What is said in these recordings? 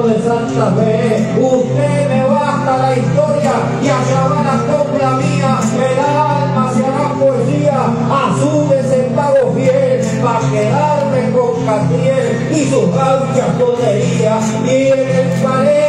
de Santa Fe. Usted me basta la historia y allá la copla mía. El alma se hará poesía a su desempago fiel para quedarme con Catiel y sus gauchas tonterías. Y en el palenque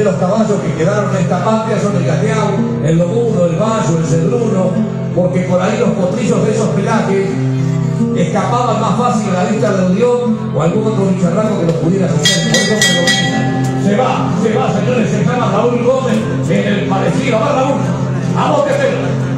primeros caballos que quedaron en esta patria son el gateado, el lomudo, el mayo, el cedruno, porque por ahí los potrillos de esos pelajes escapaban más fácil a la vista de Odeón o algún otro bicharraco que los pudiera hacer. Por eso predominan. Se va, se va, señores, se llama Raúl Gómez en el parecido. Va Raúl, vamos que te...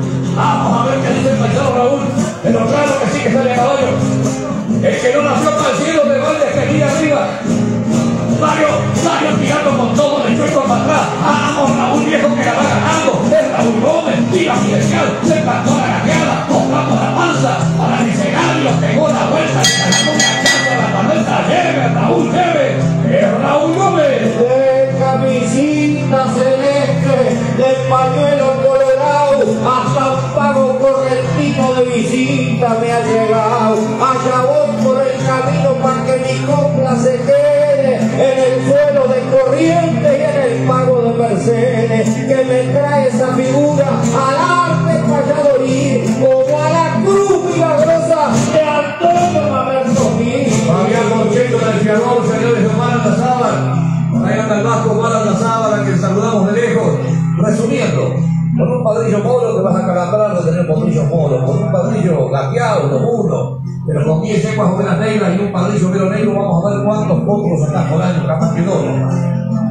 Anda el vasco Omar Andazábal, a quien saludamos de lejos. Resumiendo, con un padrillo moro te vas a calambrar de tener potrillo moro, con un padrillo gateado, uno, pero con 10 yeguas ovejas negras y un padrillo vero negro vamos a ver cuántos potros sacás por año, capaz que dos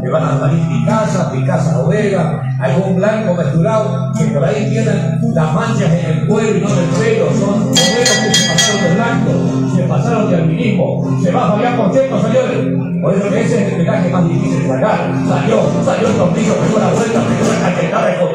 Que van a salir picazas, picazas ovejas, algún blanco mezclado, que por ahí tienen las manchas en el cuello y no en el pelo, son ovejas que se pasaron de blanco, se pasaron de albinismo, se va Fabián Concheto, señores. Por eso ese es el pegaje más difícil de sacar. Salió, salió el tornillo, pegó la vuelta, pegó la cachetada, escondió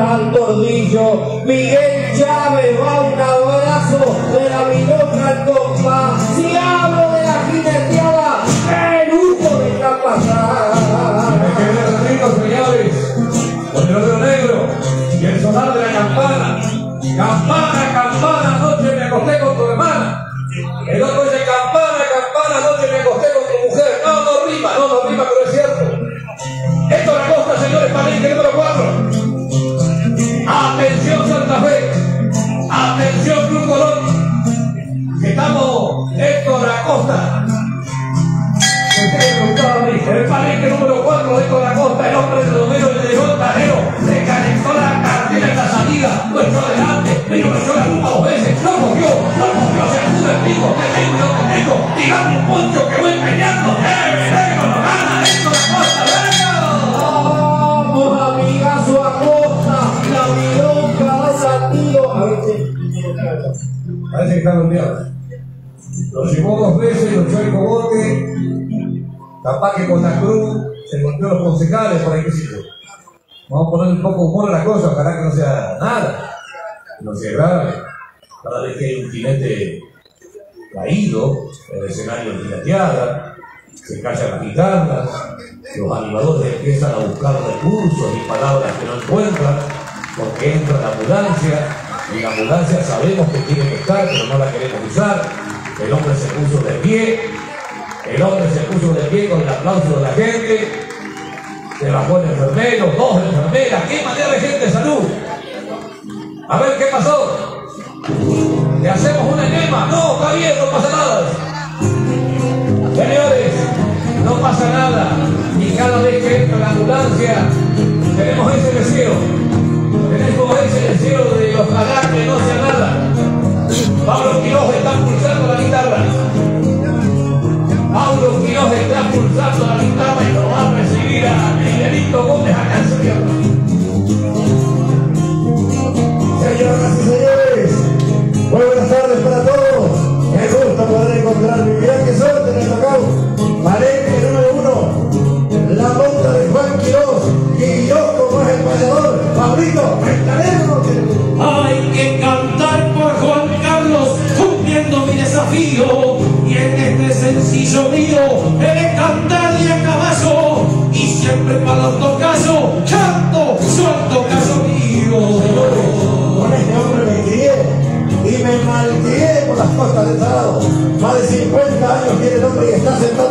al tordillo. Miguel Chávez va un abrazo de la milonga al compás. Acosta. El palenque número 4 de la costa, el hombre de Romero y de León Tanero, le calentó la cartera en la salida, lo echó adelante, pero echó la culpa dos veces, lo cogió, lo cogió, se puso el pico, te tengo, yo te tengo, tirame un poncho que voy peleando, ¡eh, vengo, lo gana, esto la costa, venga! Vamos, amigazo Acosta, la milonga va salido. A ver. Parece que está golpeado. Lo llevó dos veces, lo echó el cogote, capaz que con la cruz se golpeó los concejales, por ahí que sí. Vamos a poner un poco de humor a la cosa, ojalá que no sea nada, que no sea grave. Cada vez que hay un jinete caído, el escenario pirateada, se callan las guitarras, los animadores empiezan a buscar recursos y palabras que no encuentran, porque entra la ambulancia, y la ambulancia sabemos que tiene que estar, pero no la queremos usar. El hombre se puso de pie, el hombre se puso de pie con el aplauso de la gente, se bajó el enfermero, dos enfermeras, qué manera de gente de salud. A ver qué pasó. ¿Le hacemos un enema? No, está bien, no pasa nada. Señores, no pasa nada. Y cada vez que entra la ambulancia, tenemos ese deseo. Tenemos ese deseo de ojalá que no sea nada. La guitarra y lo va a recibir a Miguelito Gómez costado, más de 50 años tiene el hombre y está sentado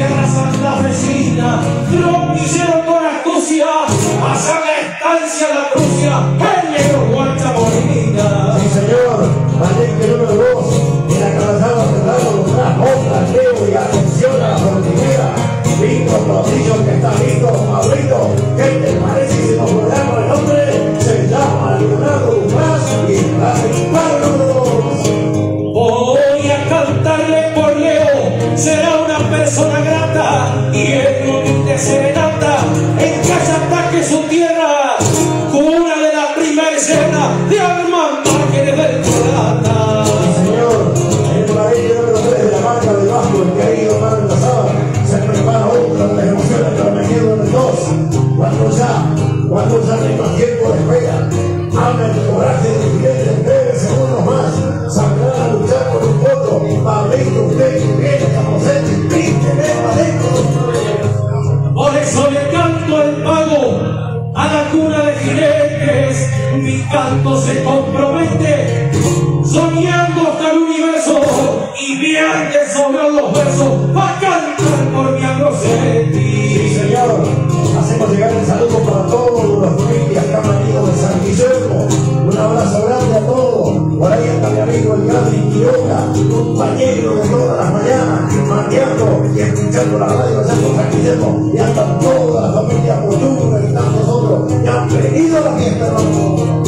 tierra Santa Fecina, de tu tiempo de espera. Habla de tu gracia de billete en breve segundos más. Saldrás a luchar por un voto para abrir tu pecho y esta cosecha y tener. Por eso le canto el pago a la cuna de jinetes. Mi canto se compromete soñando hasta el universo y bien que los versos. idiota, compañero de todas las mañanas, mangueando y escuchando la radio de San Guillermo, y hasta toda la familia Moyuga y tantos otros, y han venido a la fiesta de los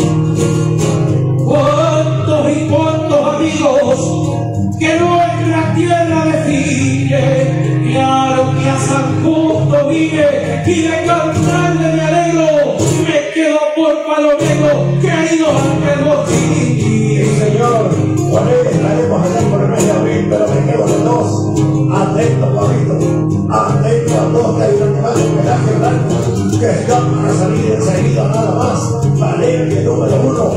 atento, Pablito, atento a todos que hay un animal blanco que está para salir enseguida nada más. Valeria número uno,